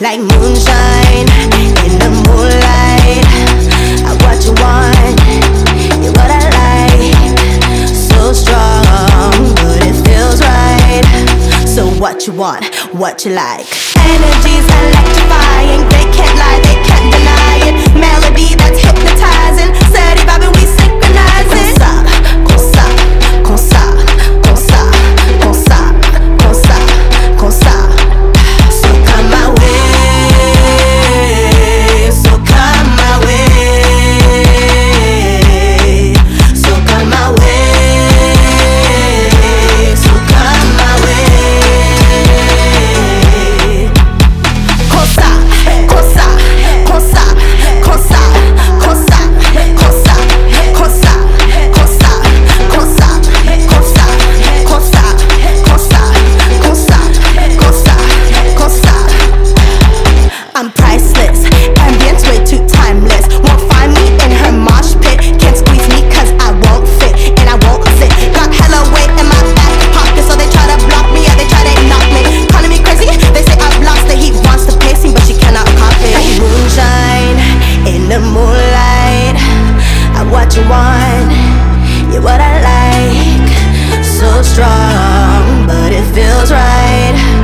like moonshine in the moonlight. I what you want, you what I like. So strong, but it feels right. So what you want, what you like? Energy's electric. You're what I like, so strong, but it feels right.